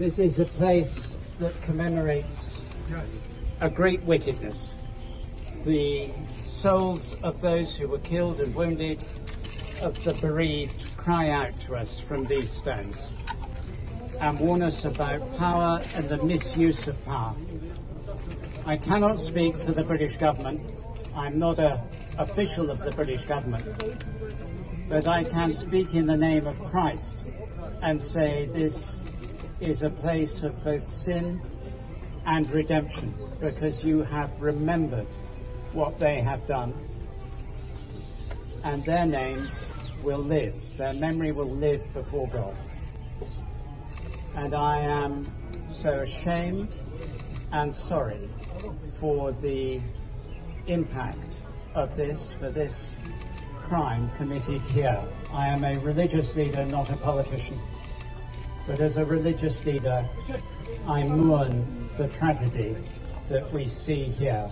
This is a place that commemorates a great wickedness. The souls of those who were killed and wounded, of the bereaved, cry out to us from these stones and warn us about power and the misuse of power. I cannot speak for the British government. I'm not a official of the British government. But I can speak in the name of Christ and say this is a place of both sin and redemption because you have remembered what they have done and their names will live, their memory will live before God. And I am so ashamed and sorry for the impact of this, for this crime committed here. I am a religious leader, not a politician. But as a religious leader, I mourn the tragedy that we see here